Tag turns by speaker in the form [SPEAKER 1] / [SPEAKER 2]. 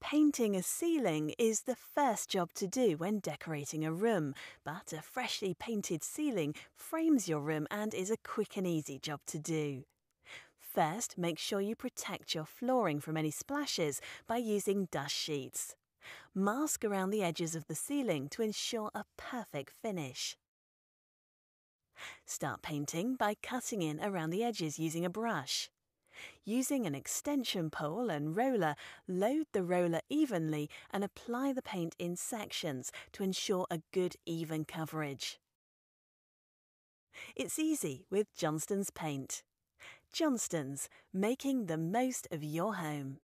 [SPEAKER 1] Painting a ceiling is the first job to do when decorating a room, but a freshly painted ceiling frames your room and is a quick and easy job to do. First, make sure you protect your flooring from any splashes by using dust sheets. Mask around the edges of the ceiling to ensure a perfect finish. Start painting by cutting in around the edges using a brush. Using an extension pole and roller, load the roller evenly and apply the paint in sections to ensure a good even coverage. It's easy with Johnstone's paint. Johnstone's, making the most of your home.